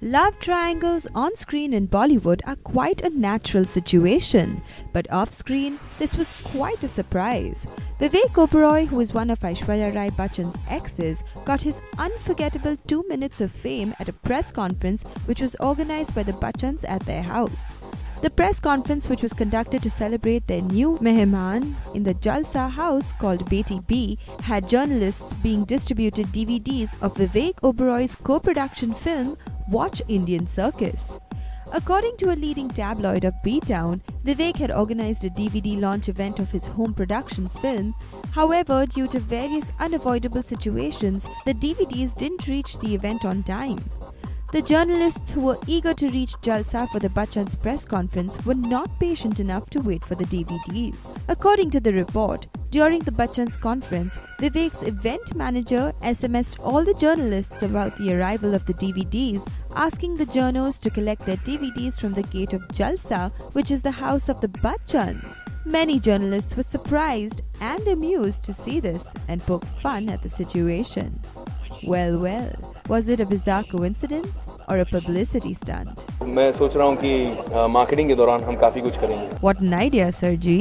Love triangles on screen in Bollywood are quite a natural situation, but off screen, this was quite a surprise. Vivek Oberoi, who is one of Aishwarya Rai Bachchan's exes, got his unforgettable two minutes of fame at a press conference which was organized by the Bachchans at their house. The press conference, which was conducted to celebrate their new Mehman in the Jalsa house called Beti B, had journalists being distributed DVDs of Vivek Oberoi's co production film Watch Indian Circus. According to a leading tabloid of B Town, Vivek had organized a DVD launch event of his home production film. However, due to various unavoidable situations, the DVDs didn't reach the event on time. The journalists who were eager to reach Jalsa for the Bachchan's press conference were not patient enough to wait for the DVDs. According to the report, during the Bachchan's conference, Vivek's event manager SMSed all the journalists about the arrival of the DVDs, asking the journos to collect their DVDs from the gate of Jalsa, which is the house of the Bachchans. Many journalists were surprised and amused to see this and poke fun at the situation. Well, well. Was it a bizarre coincidence or a publicity stunt? मैं सोच रहा हूँ कि marketing के दौरान हम काफ़ी कुछ करेंगे What an idea, Sir G.